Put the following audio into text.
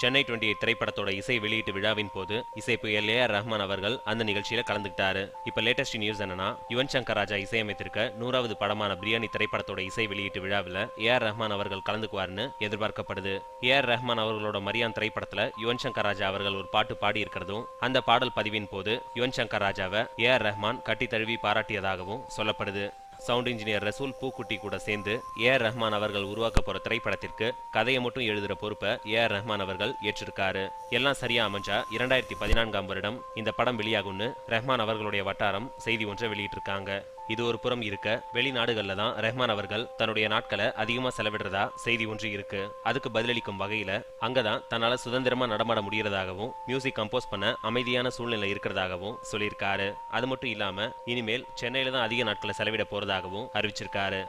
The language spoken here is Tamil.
சென்னை டுவெண்ட்டி எயிட் திரைப்படத்தோட இசை வெளியீட்டு விழாவின் போது இசை புயல் ஏ ஆர் ரஹ்மான் அவர்கள் அந்த நிகழ்ச்சியில கலந்துக்கிட்டாரு. இப்ப லேட்டஸ்ட் நியூஸ் என்னன்னா யுவன் சங்கர் ராஜா இசையமைத்திருக்க நூறாவது படமான பிரியாணி திரைப்படத்தோட இசை வெளியீட்டு விழாவில் ஏ ஆர் ரஹ்மான் அவர்கள் கலந்துக்குவார்னு எதிர்பார்க்கப்படுது. ஏ ஆர் ரஹ்மான் அவர்களோட மரியான் திரைப்படத்துல யுவன் சங்கர் ராஜா அவர்கள் ஒரு பாட்டு பாடி இருக்கிறதும் அந்த பாடல் பதிவின் போது யுவன் சங்கர் ராஜாவை ஏ ஆர் ரஹ்மான் கட்டி தழுவி பாராட்டியதாகவும் சொல்லப்படுது. சவுண்ட் இன்ஜினியர் ரசூல் பூக்குட்டி கூட சேர்ந்து ஏ ஆர் ரஹ்மான் அவர்கள் உருவாக்க போற திரைப்படத்திற்கு கதையை மட்டும் எழுதுற பொறுப்பை ஏ ஆர் ரஹ்மான் அவர்கள் ஏற்றிருக்காரு. எல்லாம் சரியா அமைஞ்சா இரண்டாயிரத்தி பதினான்காம் வருடம் இந்த படம் வெளியாகும்னு ரஹ்மான் அவர்களுடைய வட்டாரம் செய்தி ஒன்றை வெளியிட்டிருக்காங்க. இது ஒரு புறம் இருக்க வெளிநாடுகள்ல தான் ரஹ்மான் அவர்கள் தன்னுடைய நாட்களை அதிகமா செலவிடுறதா செய்தி ஒன்று இருக்கு. அதுக்கு பதிலளிக்கும் வகையில அங்கதான் தன்னால சுதந்திரமா நடமாட முடியறதாகவும் மியூசிக் கம்போஸ் பண்ண அமைதியான சூழ்நிலை இருக்கிறதாகவும் சொல்லியிருக்காரு. அது மட்டும் இல்லாம இனிமேல் சென்னையில தான் அதிக நாட்களை செலவிட போறதாகவும் அறிவிச்சிருக்காரு.